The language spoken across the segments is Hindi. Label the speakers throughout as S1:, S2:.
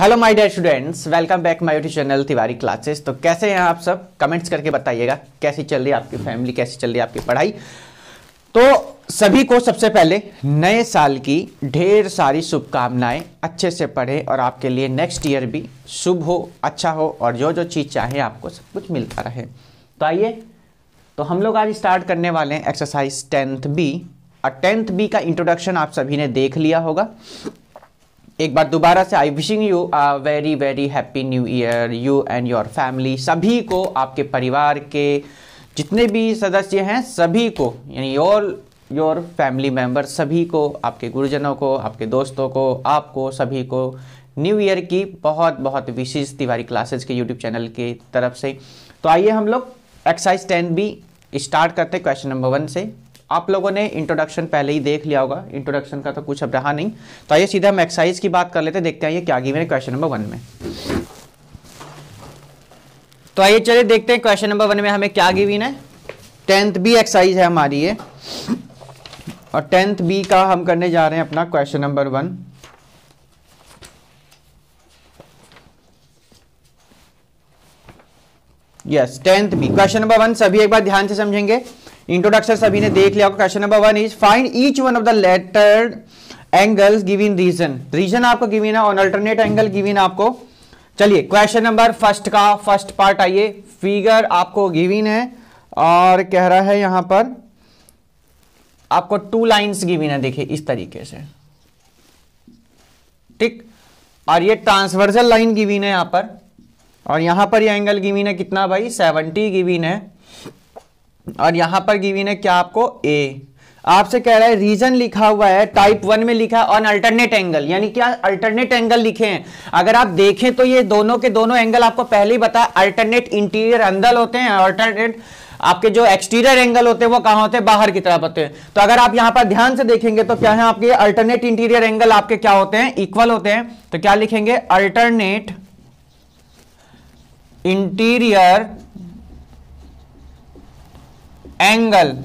S1: Hello my dear students welcome back my YouTube channel Tiwari classes तो कैसे हैं आप सब? कमेंट्स करके बताइएगा। कैसी चल रही है आपकी फैमिली कैसी चल रही है आपकी पढ़ाई? तो सभी को सबसे पहले नए साल की ढेर सारी शुभकामनाएँ अच्छे से पढ़े और आपके लिए नेक्स्ट ईयर भी शुभ हो अच्छा हो और जो जो चीज़ चाहे आपको सब कुछ मिलता रहे। तो आइए तो हम लोग आज स्टार्ट करने वाले हैं एक्सरसाइज टेंथ बी और टेंथ बी का इंट्रोडक्शन आप सभी ने देख लिया होगा। एक बार दोबारा से I wishing you a very very happy new year you and your family सभी को, आपके परिवार के जितने भी सदस्य हैं, सभी को, यानी योर योर फैमिली मेंबर सभी को, आपके गुरुजनों को, आपके दोस्तों को, आपको, सभी को न्यू ईयर की बहुत बहुत विशेष तिवारी क्लासेस के यूट्यूब चैनल की तरफ़ से। तो आइए हम लोग एक्सरसाइज टेन बी स्टार्ट करते क्वेश्चन नंबर वन से। आप लोगों ने इंट्रोडक्शन पहले ही देख लिया होगा। इंट्रोडक्शन का तो कुछ अब रहा नहीं। तो आइए सीधा हम एक्सरसाइज की बात कर लेते हैं। देखते हैं ये क्या गिवन है क्वेश्चन नंबर वन में। तो आइए चलिए देखते हैं क्वेश्चन नंबर वन में हमें क्या गिवन है। टेंथ बी एक्सरसाइज है हमारी ये। और टेंथ बी का हम करने जा रहे हैं अपना question number one yes tenth B question number one सभी एक बार ध्यान से समझेंगे। इंट्रोडक्शन सभी ने देख लिया question number one is find each one of the letter angles given reason reason आपको गिवन है ऑन अल्टरनेट एंगल गिवन आपको। चलिए क्वेश्चन नंबर फ़र्स्ट का फ़र्स्ट पार्ट आइए। फिगर आपको गिवन है और कह रहा है यहाँ पर, आपको टू लाइंस गिवन है। देखिए, इस तरीके से। ठीक? और ये ट्रांसवर्सल लाइन गिवन है यहाँ पर। और यहाँ पर ये एंगल गिवन है कितना भाई? 70 गिवन है। और यहाँ पर गिवन है क्या आपको? ए आपसे कह रहा है रीजन लिखा हुआ है टाइप वन में लिखा है ऑन अल्टरनेट एंगल यानी क्या अल्टरनेट एंगल लिखे हैं? अगर आप देखें तो ये दोनों के दोनों एंगल आपको पहले ही बता अल्टरनेट इंटीरियर अंदर होते हैं अल्टरनेट आपके जो एक्सटीरियर एंगल होते हैं, वो कहाँ होते हैं? बाहर की तरफ़ होते हैं। तो अगर आप यहाँ पर ध्यान से देखेंगे तो क्या है आपके अल्टरनेट इंटीरियर एंगल आपके क्या होते हैं? इक्वल होते हैं। तो क्या लिखेंगे? अल्टरनेट इंटीरियर एंगल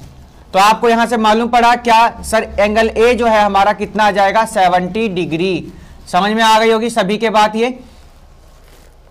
S1: तो आपको यहाँ से मालूम पड़ा क्या, सर एंगल ए जो है हमारा कितना आ जाएगा? 70 डिग्री। समझ में आ गई होगी सभी के बात ये?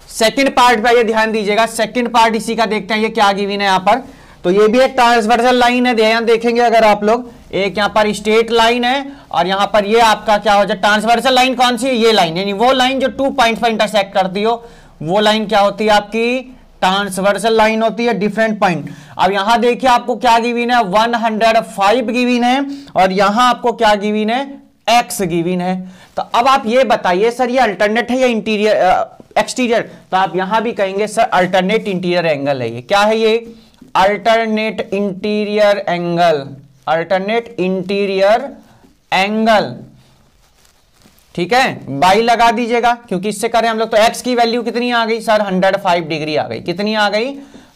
S1: सेकंड पार्ट पे ये ध्यान दीजिएगा। सेकंड पार्ट इसी का देखते हैं, ये क्या गिवन है यहाँ पर? तो ये भी एक ट्रांसवर्सल लाइन है ध्यान देखेंगे अगर आप लोग। एक यहाँ पर स्ट्रेट लाइन है, और यहाँ पर ये आपका क्या हो जाए? ट्रांसवर्सल लाइन कौन सी है? ये लाइन यानी वो लाइन जो टू पॉइंट पर इंटरसेक्ट करती हो, वो लाइन क्या होती है आपकी? ट्रांसवर्सल लाइन होती है डिफरेंट पॉइंट अब यहाँ देखिए आपको क्या गिवीन है? 105 गिवीन है और यहाँ आपको क्या गिवीन है? एक्स गिवीन है। तो अब आप ये बताइए, सर, ये अल्टरनेट है या इंटीरियर एक्सटीरियर तो आप यहाँ भी कहेंगे, सर अल्टरनेट इंटीरियर एंगल है ये। क्या है ये? Alternate interior angle alternate interior angle ठीक है? बाई लगा दीजिएगा, क्योंकि इससे करें हम लोग तो एक्स की वैल्यू कितनी आ गई? सर 105 डिग्री आ गई। कितनी आ गई?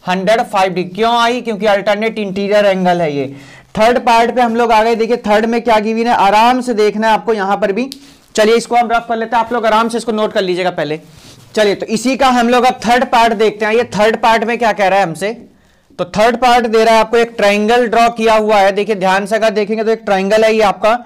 S1: 105 डिग्री क्यों आई? क्योंकि अल्टरनेट इंटीरियर एंगल है ये। थर्ड पार्ट पे हम लोग आ गए। देखिए थर्ड में क्या गिवन है? आराम से देखना है आपको यहाँ पर भी। चलिए, इसको हम रफ कर लेते हैं। आप लोग आराम से इसको नोट कर लीजिएगा पहले। चलिए तो इसी का हम लोग अब थर्ड पार्ट देखते हैं। ये थर्ड पार्ट में क्या कह रहा है हमसे? तो थर्ड पार्ट दे रहा है आपको एक ट्राइंगल ड्रॉ किया हुआ है। देखिए, ध्यान से अगर देखेंगे तो एक ट्राइंगल है ये आपका।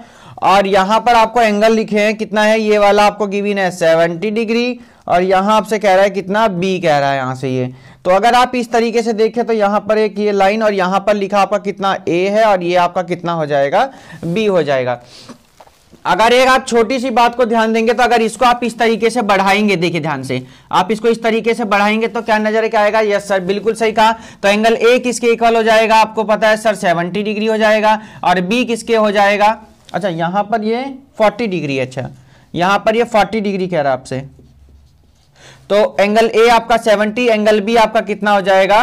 S1: और यहाँ पर आपको एंगल लिखे हैं, कितना है? ये वाला आपको गिवन है 70 डिग्री और यहाँ आपसे कह रहा है कितना? बी कह रहा है यहाँ से ये। तो अगर आप इस तरीके से देखें तो यहाँ पर एक ये लाइन और यहाँ पर लिखा आपका कितना ए है और ये आपका कितना हो जाएगा? बी हो जाएगा। अगर एक आप छोटी सी बात को ध्यान देंगे तो अगर इसको आप इस तरीके से बढ़ाएँगे, देखिए ध्यान से, आप इसको इस तरीके से बढ़ाएँगे तो क्या नज़र क्या आएगा? यस सर बिल्कुल सही कहा। तो एंगल ए किसके इक्वल हो जाएगा? आपको पता है सर 70 डिग्री हो जाएगा और बी किसके हो जाएगा? अच्छा यहाँ पर ये 40 डिग्री अच्छा। यहाँ पर ये 40 डिग्री कह रहा है आपसे। तो एंगल ए आपका 70 एंगल बी आपका कितना हो जाएगा?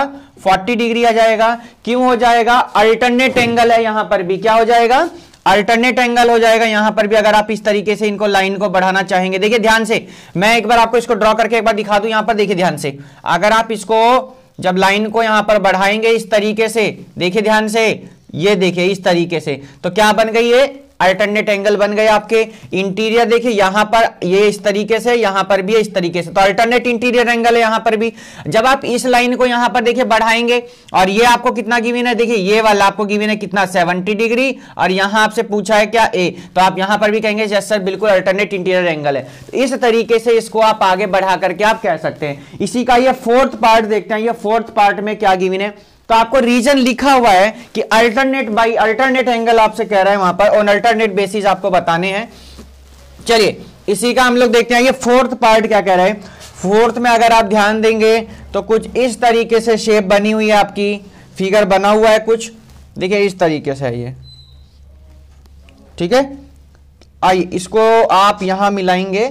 S1: 40 डिग्री आ जाएगा। क्यों हो जाएगा? अल्टरनेट एंगल है यहाँ पर भी। क्या हो जाएगा? अल्टरनेट एंगल हो जाएगा यहाँ पर भी। अगर आप इस तरीके से इनको लाइन को बढ़ाना चाहेंगे, देखिए ध्यान से, मैं एक बार आपको इसको ड्रॉ करके एक बार दिखा दूँ यहाँ पर, देखिए ध्यान से। अगर आप इसको जब लाइन को यहाँ पर बढ़ाएँगे इस तरीके से, देखिए ध्यान से, ये देखिए इस तरीके से तो क्या बन गई है? अल्टरनेट एंगल बन गए आपके। इंटीरियर देखिए, यहाँ पर ये इस तरीके से, यहाँ पर भी इस तरीके से। तो अल्टरनेट इंटीरियर एंगल है यहाँ पर भी। जब आप इस लाइन को यहाँ पर देखिए, बढ़ाएँगे, और ये आपको कितना गिविन है? देखिए, ये वाला आपको गिविन है कितना? 70 डिग्री और यहाँ आपसे पूछा है क्या? ए तो आप यहाँ पर भी कहेंगे यस सर बिल्कुल अल्टरनेट इंटीरियर एंगल है। तो इस तरीके से इसको आप आगे बढ़ा करके आप कह सकते हैं। इसी का ये फोर्थ पार्ट देखते हैं। ये फोर्थ पार्ट में क्या गिविन है? तो आपको रीजन लिखा हुआ है कि अल्टरनेट बाई अल्टरनेट एंगल आपसे कह रहा है वहाँ पर ऑन अल्टरनेट बेसिस आपको बताने हैं। चलिए, इसी का हम लोग देखते हैं। ये फोर्थ पार्ट क्या कह रहे हैं? फोर्थ में अगर आप ध्यान देंगे तो कुछ इस तरीके से शेप बनी हुई है आपकी। फिगर बना हुआ है कुछ। देखिए, इस तरीके से है ये। ठीक है? आइए, इसको आप यहाँ मिलाएँगे।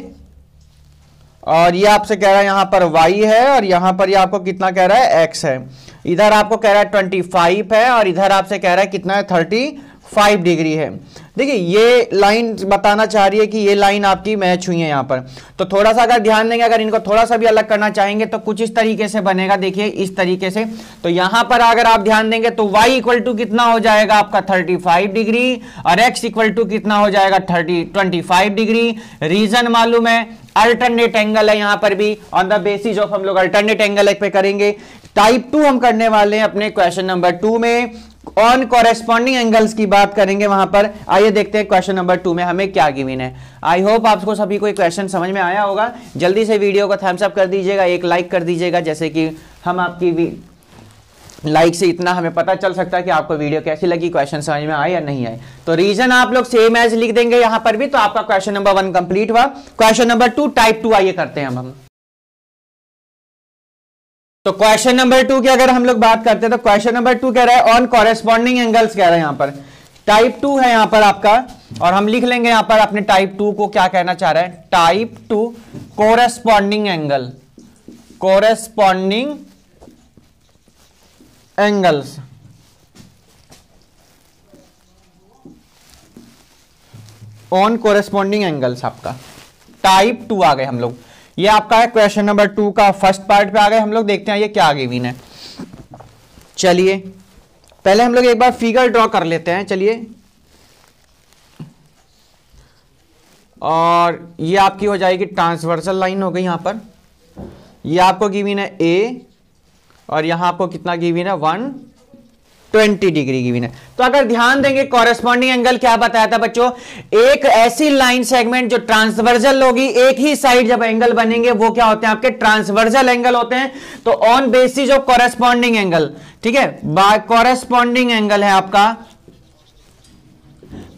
S1: और ये आपसे कह रहा है यहाँ पर y है और यहाँ पर ये आपको कितना कह रहा है x है। इधर आपको कह रहा है ट्वेंटी फाइव है और इधर आपसे कह रहा है कितना है? थर्टी फाइव डिग्री है। देखिए, ये लाइन बताना चाह रही है कि ये लाइन आपकी मैच हुई है यहाँ पर। तो थोड़ा सा अगर ध्यान देंगे, अगर इनको थोड़ा सा भी अलग करना चाहेंगे तो कुछ इस तरीके से बनेगा। देखिए, इस तरीके से। तो यहाँ पर अगर आप ध्यान देंगे तो y इक्वल टू कितना हो जाएगा आपका? 35 डिग्री और x इक्वल टू कितना हो जाएगा? 30 25 डिग्री रीजन मालूम है अल्टरनेट एंगल है यहाँ पर भी। ऑन द बेसिस ऑफ़ हम लोग अल्टरनेट एंगल पे करेंगे। टाइप टू हम करने वाले हैं अपने क्वेश्चन नंबर टू में। ऑन कॉरेस्पॉन्डिंग एंगल्स की बात करेंगे वहाँ पर। आइए देखते हैं क्वेश्चन नंबर टू में हमें क्या गिविन है। आई होप आपको सभी को क्वेश्चन समझ में आया होगा। जल्दी से वीडियो को थम्स अप कर दीजिएगा, एक लाइक कर दीजिएगा, जैसे कि हम आपकी लाइक like से इतना हमें पता चल सकता है कि आपको वीडियो कैसी लगी क्वेश्चन समझ में आए या नहीं आए। तो रीजन आप लोग सेम एज लिख देंगे यहाँ पर भी तो आपका क्वेश्चन नंबर वन कंप्लीट हुआ। Question number two type two आइए करते हैं हम। तो क्वेश्चन नंबर टू की अगर हम लोग बात करते हैं तो क्वेश्चन नंबर टू कह रहा है ऑन कॉरेस्पॉन्डिंग एंगल्स कह रहे हैं यहाँ पर। टाइप टू है यहाँ पर आपका, और हम लिख लेंगे यहाँ पर अपने टाइप टू को क्या कहना चाह रहे हैं? Type two corresponding angle corresponding angles on corresponding angles आपका। टाइप टू आ गए हम लोग। ये आपका है क्वेश्चन नंबर टू का फ़र्स्ट पार्ट पे आ गए। हम लोग देखते हैं ये क्या गिवन है। चलिए, पहले हम लोग एक बार फिगर ड्रॉ कर लेते हैं, चलिए। और ये आपकी हो जाएगी ट्रांसवर्सल लाइन हो गई यहाँ पर। ये आपको गिवन है ए और यहाँ आपको कितना गिवन है? वन ट्वेंटी डिग्री की भी है तो अगर ध्यान देंगे कॉरेस्पॉन्डिंग एंगल क्या बताया था बच्चों? एक ऐसी लाइन सेगमेंट जो ट्रांसवर्जल होगी, एक ही साइड जब एंगल बनेंगे, वो क्या होते हैं आपके? ट्रांसवर्जल एंगल होते हैं। तो on basis of corresponding angle ठीक है? कॉरेस्पॉन्डिंग एंगल है आपका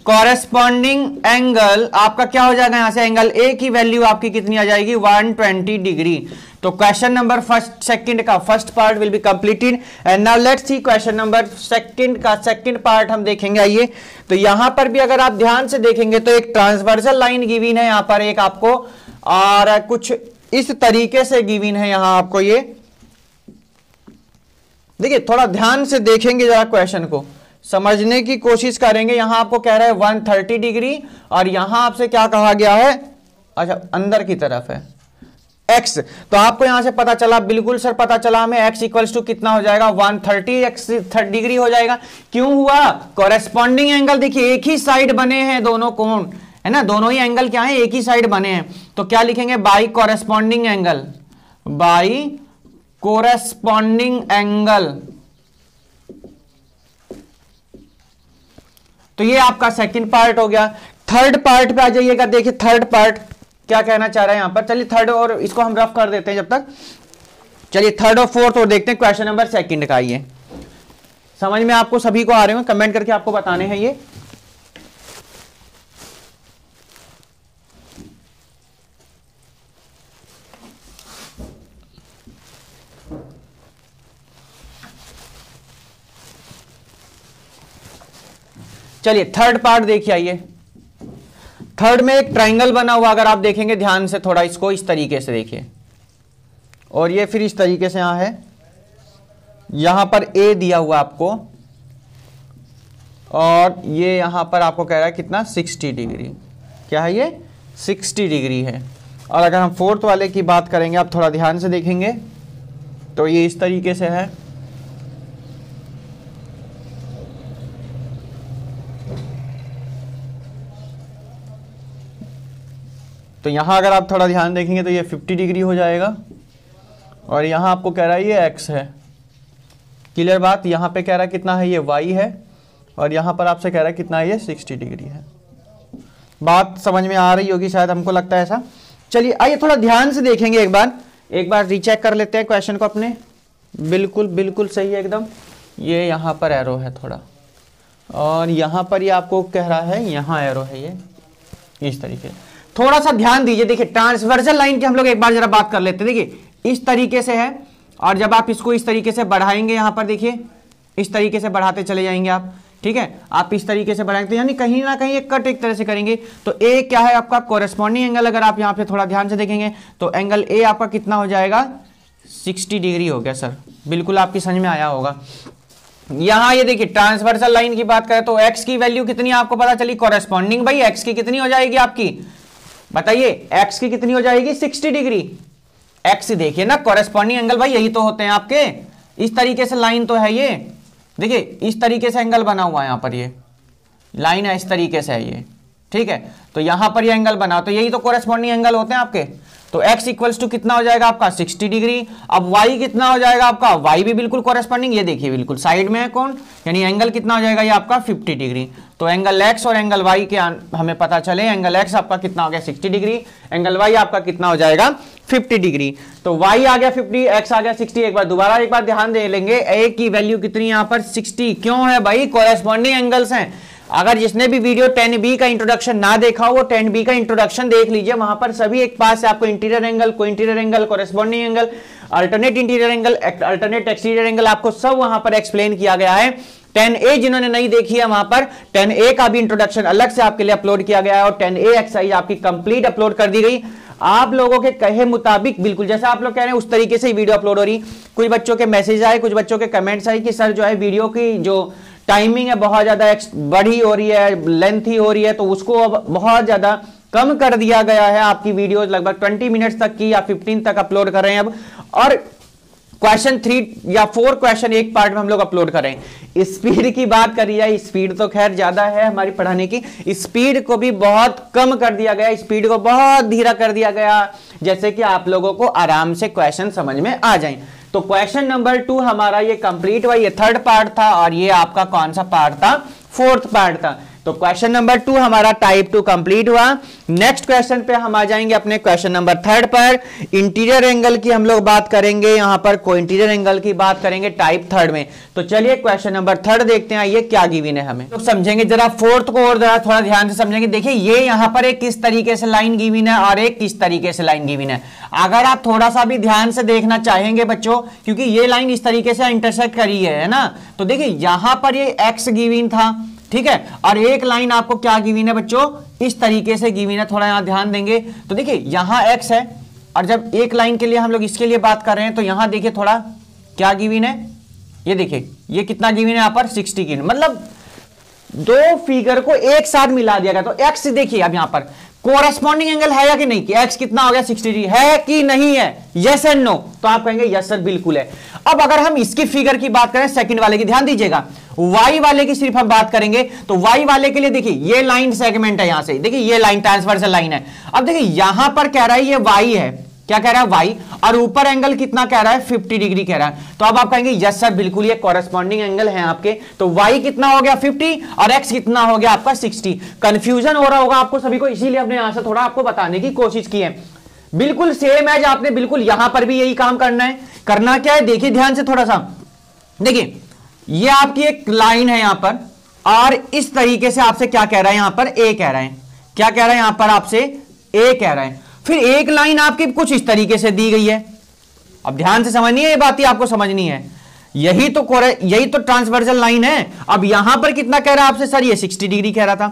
S1: कॉरेस्पॉन्डिंग एंगल आपका क्या हो जाएगा? यहाँ से एंगल ए की वैल्यू आपकी कितनी आ जाएगी? 120 डिग्री तो क्वेश्चन नंबर फ़र्स्ट सेकंड का first part will be completed and now let's see question number second का सेकंड पार्ट हम देखेंगे। आइए। तो यहाँ पर भी अगर आप ध्यान से देखेंगे तो एक ट्रांसवर्सल लाइन गिविन है यहाँ पर एक आपको। और कुछ इस तरीके से गिविन है यहाँ आपको ये। देखिए, थोड़ा ध्यान से देखेंगे जरा क्वेश्चन को। समझने की कोशिश करेंगे। यहाँ आपको कह रहा है 130 डिग्री, और यहाँ आपसे क्या कहा गया है? अच्छा अंदर की तरफ़ है। X तो आपको यहाँ से पता चला, बिल्कुल सर पता चला हमें, x इक्वल्स टू कितना हो जाएगा? 130 x डिग्री हो जाएगा। क्यों हुआ? कॉरेस्पॉन्डिंग एंगल देखिए, एक ही साइड बने हैं दोनों कोण, है ना? दोनों ही एंगल क्या है? एक ही साइड बने हैं। तो क्या लिखेंगे? By corresponding angle by corresponding angle तो ये आपका सेकंड पार्ट हो गया। थर्ड पार्ट पे आ जाइएगा। देखिए थर्ड पार्ट क्या कहना चाह रहा है यहाँ पर? चलिए थर्ड और इसको हम रफ कर देते हैं जब तक। चलिए थर्ड और फोर्थ और देखते हैं क्वेश्चन नंबर सेकंड का ये। समझ में आपको सभी को आ रहे हो कमेंट करके आपको बताने हैं ये। चलिए थर्ड पार्ट देखिए आइए। थर्ड में एक ट्राइंगल बना हुआ, अगर आप देखेंगे ध्यान से थोड़ा इसको इस तरीके से देखिए। और ये फिर इस तरीके से यहाँ है। यहाँ पर ए दिया हुआ आपको। और ये यहाँ पर आपको कह रहा है कितना? 60 डिग्री क्या है ये? 60 डिग्री है। और अगर हम फोर्थ वाले की बात करेंगे, आप थोड़ा ध्यान से देखेंगे तो ये इस तरीके से है। तो यहाँ अगर आप थोड़ा ध्यान देखेंगे तो ये 50 डिग्री हो जाएगा। और यहाँ आपको कह रहा है ये एक्स है। क्लियर बात? यहाँ पे कह रहा है कितना है ये वाई है। और यहाँ पर आपसे कह रहा है कितना है ये 60 डिग्री है। बात समझ में आ रही होगी शायद, हमको लगता है ऐसा। चलिए, आइए थोड़ा ध्यान से देखेंगे एक बार। एक बार रीचेक कर लेते हैं क्वेश्चन को अपने। बिल्कुल बिल्कुल सही है एकदम। ये यहाँ पर एरो है थोड़ा। और यहाँ पर ये आपको कह रहा है, यहाँ एरो है ये। इस तरीके थोड़ा सा ध्यान दीजिए। देखिए, ट्रांसवर्सल लाइन की हम लोग एक बार जरा बात कर लेते हैं। देखिए, इस तरीके से है, और जब आप इसको इस तरीके से बढ़ाएँगे यहाँ पर, देखिए, इस तरीके से बढ़ाते चले जाएँगे आप, ठीक है? आप इस तरीके से बढ़ाएँगे तो यानी कहीं ना कहीं एक कट एक तरह से करेंगे। तो ए क्या है आपका? कोरेस्पॉन्डिंग एंगल अगर आप यहाँ पे थोड़ा ध्यान से देखेंगे तो एंगल ए आपका कितना हो जाएगा? 60 डिग्री हो गया, सर। बिल्कुल आपकी समझ में आया होगा। यहाँ ये देखिए, ट्रांसवर्सल लाइन की बात करें तो एक्स की वैल्यू कितनी आपको पता चली? कोरेस्पॉन्डिंग भाई एक्स की कितनी हो जाएगी आपकी? बताइए एक्स की कितनी हो जाएगी? 60 डिग्री। एक्स देखिए ना कॉरेस्पॉन्डिंग एंगल भाई, यही तो होते हैं आपके। इस तरीके से लाइन तो है ये। देखिए, इस तरीके से एंगल बना हुआ है यहाँ पर ये। लाइन है, इस तरीके से है ये। ठीक है? तो यहाँ पर ये एंगल बना तो यही तो कोरेस्पॉन्डिंग एंगल होते हैं आपके। तो x इक्वल्स टू कितना हो जाएगा आपका? 60 डिग्री अब y कितना हो जाएगा आपका? y भी बिल्कुल कॉरेस्पॉन्डिंग ये देखिए बिल्कुल साइड में है कौन? यानी एंगल कितना हो जाएगा ये आपका? 50 डिग्री तो एंगल x और एंगल y के हमें पता चले एंगल x आपका कितना हो गया? 60 डिग्री एंगल y आपका कितना हो जाएगा? 50 डिग्री तो y आ गया 50 x आ गया 60 एक बार दोबारा एक बार ध्यान दे लेंगे, a की वैल्यू कितनी यहाँ पर? 60 क्यों है भाई? कॉरेस्पॉन्डिंग एंगल्स हैं। अगर जिसने भी वीडियो 10b का इंट्रोडक्शन ना देखा हो, वो 10b का इंट्रोडक्शन देख लीजिए। वहाँ पर सभी एक पास से आपको इंटीरियर एंगल को interior angle corresponding angle alternate interior angle alternate exterior angle आपको सब वहाँ पर एक्सप्लेन किया गया है। 10A जिन्होंने नहीं देखी है वहाँ पर 10A का भी इंट्रोडक्शन अलग से आपके लिए अपलोड किया गया है और 10A एक्सरसाइज आपकी कंप्लीट अपलोड कर दी गई। आप लोगों के कहे मुताबिक, बिल्कुल जैसा आप लोग कह रहे हैं, उस तरीके से वीडियो अपलोड हो रही। कुछ बच्चों के मैसेज आए, कुछ बच्चों के कमेंट्स आए कि, सर, जो है, वीडियो की जो टाइमिंग है, बहुत ज़्यादा बड़ी हो रही है लेंथी हो रही है तो उसको अब बहुत ज़्यादा कम कर दिया गया है आपकी वीडियोस लगभग 20 मिनट्स तक की या 15 तक अपलोड कर रहे हैं अब। और क्वेश्चन थ्री या फोर क्वेश्चन एक पार्ट में हम लोग अपलोड करें। स्पीड की बात करी जाए स्पीड तो खैर ज़्यादा है हमारी पढ़ाने की। स्पीड को भी बहुत कम कर दिया गया स्पीड को बहुत धीरा कर दिया गया, जैसे कि आप लोगों को आराम से क्वेश्चन समझ में आ जाए। तो क्वेश्चन नंबर टू हमारा ये कंप्लीट हुआ, ये थर्ड पार्ट था और ये आपका कौन सा पार्ट था? फोर्थ पार्ट था। तो क्वेश्चन नंबर टू हमारा टाइप टू कंप्लीट हुआ। नेक्स्ट क्वेश्चन पे हम आ जाएँगे अपने क्वेश्चन नंबर थर्ड पर। इंटीरियर एंगल की हम लोग बात करेंगे। यहाँ पर को इंटीरियर एंगल की बात करेंगे टाइप थर्ड में। तो चलिए क्वेश्चन नंबर थर्ड देखते हैं। ये क्या गिविन है हमें। तो समझेंगे जरा फोर्थ को और जरा थोड़ा ध्यान से समझेंगे। देखिए, ये यहाँ पर एक किस तरीके से लाइन गिविन है और एक किस तरीके से लाइन गिविन है। अगर आप थोड़ा सा भी ध्यान से देखना चाहेंगे बच्चों, क्योंकि ये लाइन इस तरीके से इंटरसेक्ट करी है ना? तो देखिए, यहाँ पर ये एक्स गिविन था। ठीक है? और एक लाइन आपको क्या गिविन है बच्चों? इस तरीके से गिविन है, थोड़ा यहाँ ध्यान देंगे। तो देखिए, यहाँ एक्स है, और जब एक लाइन के लिए हम लोग इसके लिए बात कर रहे हैं तो यहाँ देखिए थोड़ा क्या गिविन है? ये देखिए, ये कितना गिविन है यहाँ पर? सिक्सटी गिविन मतलब दो फिगर को एक साथ मिला दिया गया। तो एक्स देखिए अब यहाँ पर कोरेस्पॉन्डिंग एंगल है या कि नहीं? कि एक्स कितना हो गया? Sixty degree. है कि नहीं है? यस एंड नो तो आप कहेंगे यस सर बिल्कुल है। अब अगर हम इसकी फिगर की बात करें सेकंड वाले की, ध्यान दीजिएगा। वाई वाले की सिर्फ़ हम बात करेंगे तो वाई वाले के लिए देखिए, ये लाइन सेगमेंट है यहाँ से। देखिए, ये लाइन ट्रांसफ़र लाइन है। अब देखिए, यहाँ पर कह रहा है ये वाई है। क्या कह रहा है? वाई और ऊपर एंगल कितना कह रहा है? 50 डिग्री कह रहा है। तो अब आप कहेंगे यस सर बिल्कुल, ये कॉरेस्पॉन्डिंग एंगल है आपके। तो वाई कितना हो गया? 50 और एक्स कितना हो गया? आपका 60 कंफ्यूजन हो रहा होगा आपको सभी को, इसीलिए अपने यहाँ से थोड़ा आपको बताने की कोशिश की है। बिल्कुल सेम एज आपने बिल्कुल यहाँ पर भी यही काम करना है। करना क्या है? देखिए, ध्यान से थोड़ा सा। देखिए ये आपकी एक लाइन है यहाँ पर, और इस तरीके से आपसे क्या कह रहा है? यहाँ पर ए कह रहे हैं। क्या कह रहा है? यहाँ पर आपसे ए कह रहे हैं। फिर एक लाइन आपकी कुछ इस तरीके से दी गई है। अब ध्यान से समझनी है ये बात ही आपको समझनी है। यही तो यही तो ट्रांसवर्जल लाइन है। अब यहाँ पर कितना कह रहा है आपसे? सर, ये 60 डिग्री कह रहा था।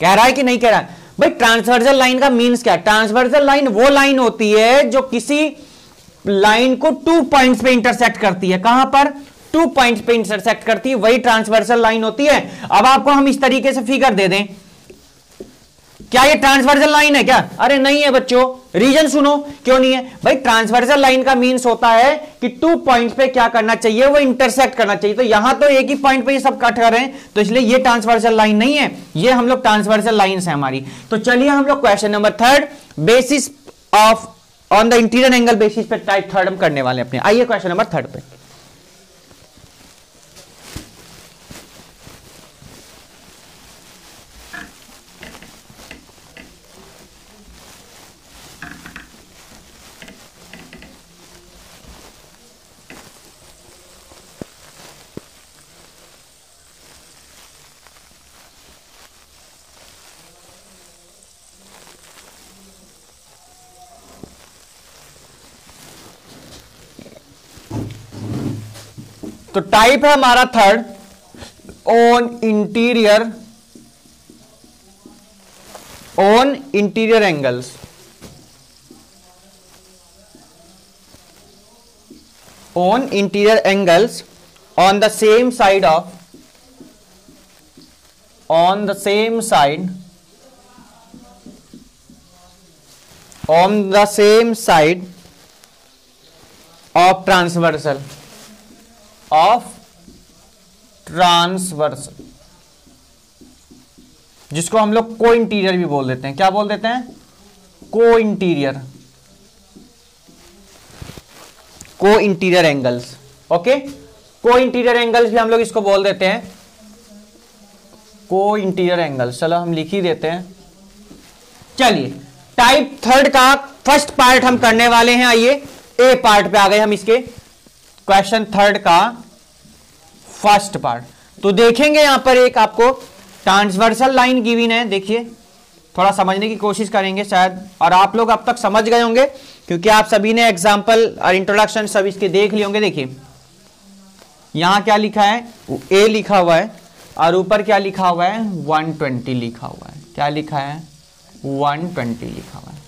S1: कह रहा है कि नहीं कह रहा है? भाई ट्रांसवर्जल लाइन का मीन्स क्या ट्रांसवर्जल लाइन वो लाइन होती है जो किसी लाइन को टू पॉइंट्स पे इंटरसेक्ट करती है। कहाँ पर? टू पॉइंट्स पे इंटरसेक्ट करती है, वही ट्रांसवर्सल लाइन होती है। अब आपको हम इस तरीके से फिगर दे दें। क्या ये ट्रांसवर्जल लाइन है क्या? अरे नहीं है बच्चों रीजन सुनो, क्यों नहीं है? भाई ट्रांसवर्जल लाइन का मीन्स होता है कि टू पॉइंट पे क्या करना चाहिए, वो इंटरसेक्ट करना चाहिए। तो यहाँ तो एक ही पॉइंट पे ये सब कट कर रहे हैं तो इसलिए ये ट्रांसवर्जल लाइन नहीं है, ये हम लोग ट्रांसवर्जल लाइन है हमारी। तो चलिए हम लोग question number third basis of on the interior angle basis पे टाइप थर्ड हम करने वाले अपने। आइए क्वेश्चन नंबर थर्ड पे। तो टाइप है हमारा third on interior on interior angles on interior angles on the same side of on the same side on the same side of transversal of transversal, जिसको हम लोग को इंटीरियर भी बोल देते हैं। क्या बोल देते हैं? Co interior co interior angles. Okay? Co interior angles भी हम लोग इसको बोल देते हैं। Co interior angles. चलो, हम लिख ही देते हैं। चलिए टाइप थर्ड का फ़र्स्ट पार्ट हम करने वाले हैं, आइए। ए पार्ट पे आ गए हम इसके। क्वेश्चन थर्ड का फ़र्स्ट पार्ट। तो देखेंगे यहाँ पर एक आपको ट्रांसवर्सल लाइन गिविन है, देखिए। थोड़ा समझने की कोशिश करेंगे शायद, और आप लोग अब तक समझ गए होंगे, क्योंकि आप सभी ने एग्ज़ाम्पल और इंट्रोडक्शन सब इसके देख लिए होंगे, देखिए। यहाँ क्या लिखा है? ए लिखा हुआ है, और ऊपर क्या लिखा हुआ है? 120 लिखा हुआ है। क्या लिखा है? 120 लिखा हुआ है।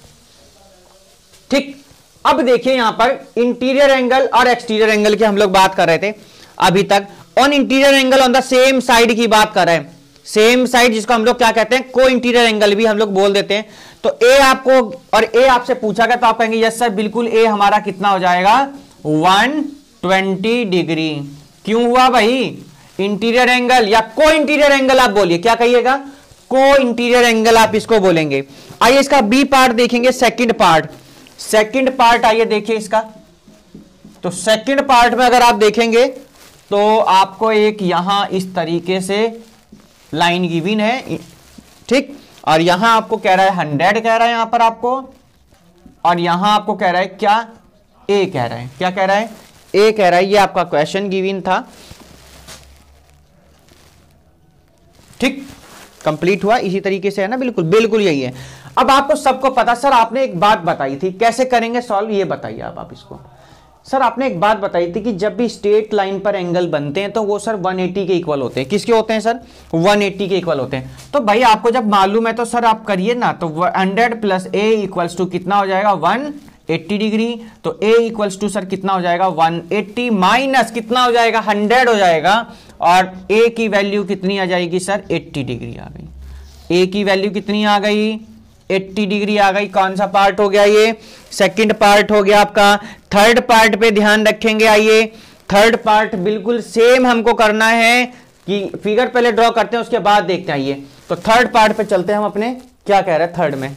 S1: ठीक। अब देखिए यहाँ पर इंटीरियर एंगल और एक्सटीरियर एंगल की हम लोग बात कर रहे थे अभी तक। On interior angle on the same side की बात कर रहे हैं। सेम साइड जिसको हम लोग क्या कहते हैं? को इंटीरियर एंगल भी हम लोग बोल देते हैं। तो ए आपको और ए आपसे पूछा गया तो आप कहेंगे, यस सर, बिल्कुल ए हमारा कितना हो जाएगा? 120 डिग्री। क्यों हुआ भाई? इंटीरियर एंगल या को इंटीरियर एंगल आप बोलिए, क्या कहिएगा? को इंटीरियर एंगल आप इसको बोलेंगे। आइए इसका बी पार्ट देखेंगे सेकंड पार्ट सेकंड पार्ट आइए देखिए इसका। तो सेकंड पार्ट में अगर आप देखेंगे तो आपको एक यहाँ इस तरीके से लाइन गिविन है ठीक? और यहाँ आपको कह रहा है हंड्रेड कह रहा है यहाँ पर आपको, और यहाँ आपको कह रहा है क्या? ए कह रहा है। क्या कह रहा है? ए कह रहा है, ये आपका क्वेश्चन गिविन था। ठीक? कंप्लीट हुआ? इसी तरीके से है ना? बिल्कुल बिल्कुल यही है। अब आपको सबको पता सर आपने एक बात बताई थी कैसे करेंगे सॉल्व ये बताइए आप, इसको। सर आपने एक बात बताई थी कि जब भी स्टेट लाइन पर एंगल बनते हैं तो वो सर 180 के इक्वल होते हैं। किसके होते हैं सर? 180 के इक्वल होते हैं। तो भाई आपको जब मालूम है तो सर आप करिए ना तो 100 प्लस ए इक्वल्स टू कितना हो जाएगा? 180 डिग्री। तो ए इक्वल्स टू सर कितना हो जाएगा? 180 माइनस कितना हो जाएगा? 100 हो जाएगा। और ए की वैल्यू कितनी आ जाएगी सर? 80 डिग्री आ गई। ए की वैल्यू कितनी आ गई? 80 डिग्री आ गई। कौन सा पार्ट हो गया ये? सेकंड पार्ट हो गया आपका। थर्ड पार्ट पे ध्यान रखेंगे, आइए। थर्ड पार्ट बिल्कुल सेम हमको करना है कि फिगर पहले ड्रॉ करते हैं, उसके बाद देखते हैं, आइए। तो थर्ड पार्ट पे चलते हैं हम अपने। क्या कह रहे हैं? थर्ड में।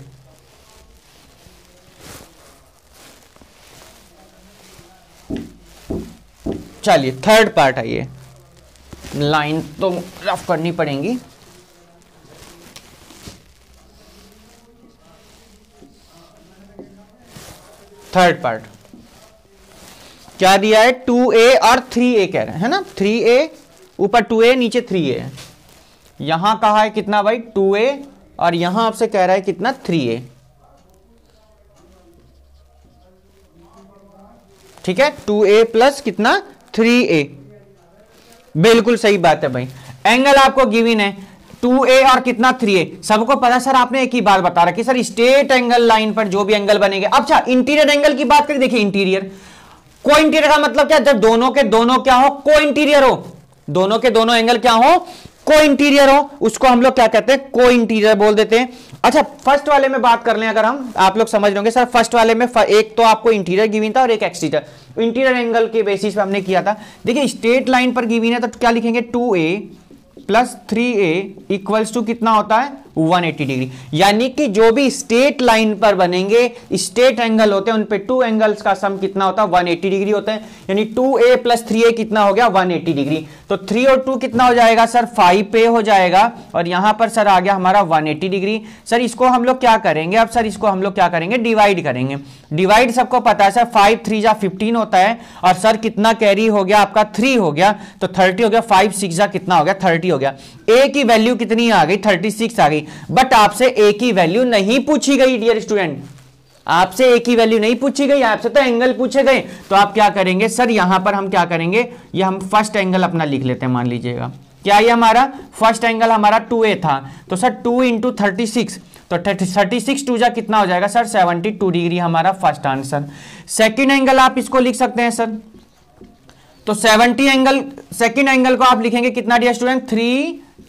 S1: चलिए थर्ड पार्ट आइए। लाइन तो रफ करनी पड़ेगी। थर्ड पार्ट क्या दिया है? टू ए और थ्री ए कह रहे हैं, है ना? थ्री ए, ऊपर टू ए, नीचे थ्री ए। यहाँ कहा है कितना भाई? टू ए, और यहाँ आपसे कह रहा है कितना? Three A. ठीक है? टू ए प्लस कितना? Three A. बिल्कुल सही बात है भाई। एंगल आपको गिविन है। टू ए और कितना थ्री ए? सबको पता सर, आपने एक ही बात बता रखी सर स्टेट एंगल लाइन पर जो भी एंगल बनेंगे। अच्छा इंटीरियर एंगल की बात करें, देखिए इंटीरियर को इंटीरियर का मतलब क्या? जब दोनों के दोनों क्या हो, को इंटीरियर हो। दोनों के दोनों एंगल क्या हो, को इंटीरियर हो। उसको हम लोग क्या कहते हैं? को इंटीरियर बोल देते हैं। अच्छा फ़र्स्ट वाले में बात कर लें अगर हम। आप लोग समझ लोगे सर फ़र्स्ट वाले में एक तो आपको इंटीरियर गिविन था और एक एक्सटीरियर इंटीरियर एंगल के बेसिस पे हमने किया था। देखिए स्ट्रेट लाइन पर गिविन है तो क्या लिखेंगे? Two A. Plus three A equals to कितना होता है? 180 डिग्री। यानी कि जो भी स्टेट लाइन पर बनेंगे स्टेट एंगल होते हैं, उन पे टू एंगल्स का सम कितना होता है? 180 डिग्री होता है। यानी 2a प्लस थ्री कितना हो गया? 180 डिग्री। तो 3 और 2 कितना हो जाएगा सर 5a हो जाएगा। और यहाँ पर सर आ गया हमारा 180 डिग्री। सर इसको हम लोग क्या करेंगे? अब सर इसको हम लोग क्या करेंगे? डिवाइड करेंगे। डिवाइड सबको पता है सर फाइव थ्री जा फिफ्टीन होता है। और सर कितना कैरी हो गया? आपका थ्री हो गया। तो थर्टी हो गया फाइव सिक्स जा कितना हो गया? थर्टी हो गया। ए की वैल्यू कितनी आ गई? थर्टी सिक्स आ गई। बट आपसे ए की वैल्यू नहीं पूछी गई डियर स्टूडेंट आपसे ए की वैल्यू नहीं पूछी गई, आपसे तो एंगल पूछे गए. तो आप क्या करेंगे? सर यहाँ पर हम क्या करेंगे? ये हम फ़र्स्ट एंगल अपना लिख लेते हैं, मान लीजिएगा. क्या ये हमारा फ़र्स्ट एंगल हमारा टू ए था? तो sir two into thirty six तो थर्टी सिक्स टू जा कितना हो जाएगा? सर सेवेंटी टू डिग्री हमारा फ़र्स्ट आंसर सेकेंड एंगल आप इसको लिख सकते हैं सर तो सेवेंटी एंगल सेकेंड एंगल को आप लिखेंगे कितना डियर स्टूडेंट थ्री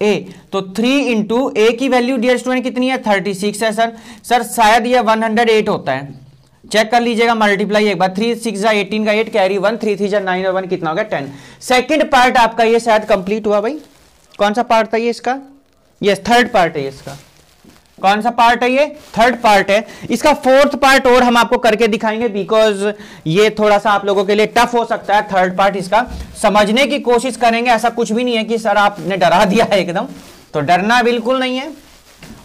S1: ए तो थ्री इंटू ए की वैल्यू डियर स्टूडेंट कितनी है? थर्टी सिक्स है सर सर शायद ये वन हंड्रेड एट होता है। चेक कर लीजिएगा मल्टीप्लाई एक बार। थ्री सिक्स जा एटीन का eight carry one three three जा नाइन और वन कितना होगा टेन सेकेंड पार्ट आपका ये शायद कंप्लीट हुआ भाई। कौन सा पार्ट था ये इसका? यस थर्ड पार्ट है इसका। कौन सा पार्ट है ये? थर्ड पार्ट है। इसका फोर्थ पार्ट और हम आपको करके दिखाएँगे बिकॉज़ ये थोड़ा सा आप लोगों के लिए टफ हो सकता है थर्ड पार्ट इसका। समझने की कोशिश करेंगे, ऐसा कुछ भी नहीं है कि सर आपने डरा दिया है एकदम। तो डरना बिल्कुल नहीं है।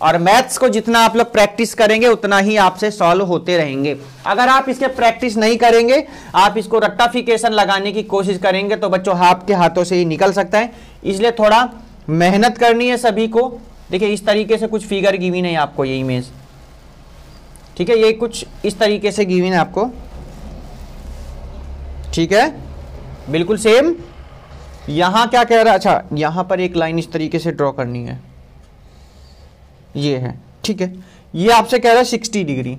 S1: और मैथ्स को जितना आप लोग प्रैक्टिस करेंगे, उतना ही आपसे सॉल्व होते रहेंगे। अगर आप इसके प्रैक्टिस नहीं करेंगे, आप इसको रट्टाफिकेशन लगाने की कोशिश करेंगे तो बच्चों आपके हाथों से ही निकल सकता है। इसलिए थोड़ा मेहनत करनी है सभी को। देखिए, इस तरीके से कुछ फिगर गिविन है आपको ये इमेज ठीक है, ये कुछ इस तरीके से गिविन है आपको। ठीक है? बिल्कुल सेम यहाँ क्या कह रहा है अच्छा यहाँ पर एक लाइन इस तरीके से ड्रॉ करनी है। ये है, ठीक है? ये आपसे कह रहा है सिक्सटी डिग्री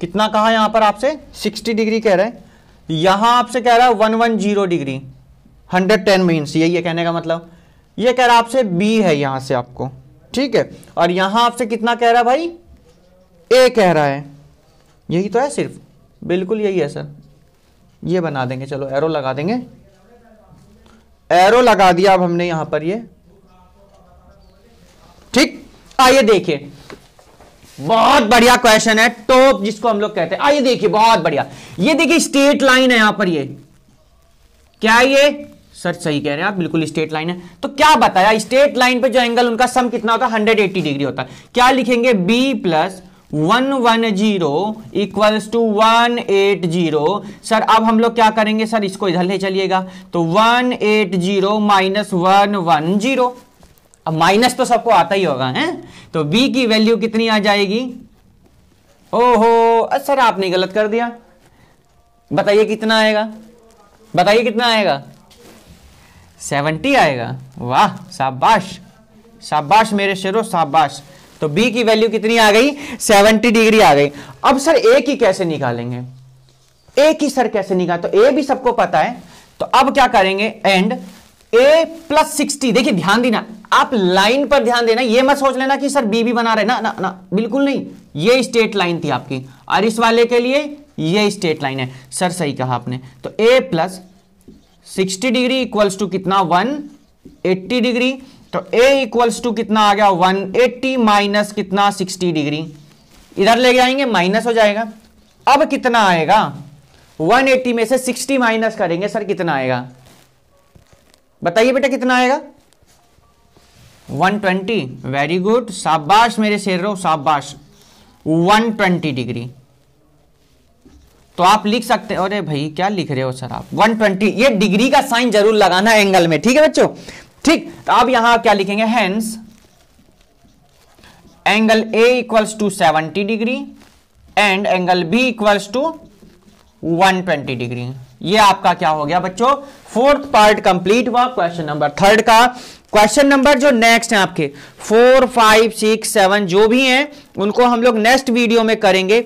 S1: कितना कहा यहाँ पर आपसे? सिक्सटी डिग्री कह रहा है। यहाँ आपसे कह रहा है one one zero degree hundred ten means यही है कहने का मतलब। ये कह रहा है आपसे बी है यहाँ से आपको। ठीक है। और यहाँ आपसे कितना कह रहा है भाई? ए कह रहा है। यही तो है सिर्फ़। बिल्कुल यही है, सर। ये बना देंगे, चलो एरो लगा देंगे। एरो लगा दिया अब हमने यहाँ पर ये। ठीक, आइए देखिए। बहुत बढ़िया क्वेश्चन है टॉप जिसको हम लोग कहते हैं। आइए देखिए, बहुत बढ़िया। ये देखिए स्टेट लाइन है यहाँ पर ये। क्या ये? सर सही कह रहे हैं आप, बिल्कुल स्टेट लाइन है। तो क्या बताया? स्टेट लाइन पे जो एंगल उनका सम कितना होता है? 180 डिग्री होता है। क्या लिखेंगे? B plus one one zero equals to one eight zero sir अब हम लोग क्या करेंगे? सर इसको इधर ले चलिएगा। तो one eight zero minus one one zero अब माइनस तो सबको आता ही होगा, है? तो b की वैल्यू कितनी आ जाएगी? ओहो सर आपने गलत कर दिया। बताइए कितना आएगा? बताइए कितना आएगा? सेवेंटी आएगा। वाह, शाबाश। शाबाश मेरे शेरों, शाबाश। तो बी की वैल्यू कितनी आ गई? सेवेंटी डिग्री आ गई। अब सर ए की कैसे निकालेंगे? ए की सर कैसे निकाल? तो ए भी सबको पता है। तो अब क्या करेंगे? एंड ए प्लस सिक्सटी देखिए, ध्यान देना। आप लाइन पर ध्यान देना। ये मत सोच लेना कि सर बी भी बना रहे। ना ना ना, बिल्कुल नहीं। ये स्टेट लाइन थी आपकी। और इस वाले के लिए ये स्टेट लाइन है। सर सही कहा आपने। तो A plus 60 degree equals to कितना 180 डिग्री। तो A इक्वल्स टू कितना आ गया? 180 माइनस कितना? 60 डिग्री। इधर ले जाएँगे माइनस हो जाएगा। अब कितना आएगा? 180 में से 60 माइनस करेंगे, सर, कितना आएगा? बताइए बेटा, कितना आएगा? 120 वेरी गुड। शाबाश मेरे शेरों शाबाश। 120 डिग्री। तो आप लिख सकते हैं। अरे भाई, क्या लिख रहे हो सर आप? 120 ये डिग्री का साइन ज़रूर लगाना एंगल में, ठीक है बच्चों? ठीक तो आप यहाँ क्या लिखेंगे? Hence angle A equals to 70 degree and angle B equals to 120 degree. ये आपका क्या हो गया बच्चों? फोर्थ पार्ट कंप्लीट हुआ क्वेश्चन नंबर थर्ड का। क्वेश्चन नंबर जो नेक्स्ट है आपके फोर फाइव सिक्स सेवन जो भी हैं, उनको हम लोग नेक्स्ट वीडियो में करेंगे।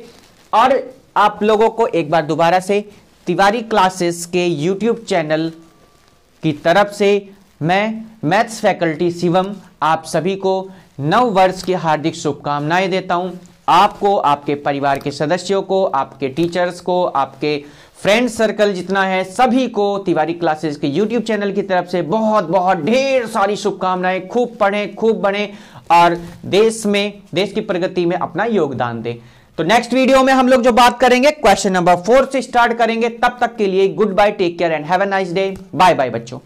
S1: और आप लोगों को एक बार दोबारा से तिवारी क्लासेस के यूट्यूब चैनल की तरफ़ से मैं मैथ्स फैकल्टी शिवम आप सभी को नव वर्ष की हार्दिक शुभकामनाएँ देता हूँ। आपको, आपके परिवार के सदस्यों को, आपके टीचर्स को, आपके फ्रेंड सर्कल जितना है, सभी को तिवारी क्लासेस के यूट्यूब चैनल की तरफ़ से बहुत बहुत ढेर सारी शुभकामनाएँ। खूब पढ़ें, खूब बने और देश में, देश की प्रगति में अपना योगदान दें। तो नेक्स्ट वीडियो में हम लोग जो बात करेंगे क्वेश्चन नंबर फोर से स्टार्ट करेंगे। तब तक के लिए good bye take care and have a nice day bye bye बच्चों।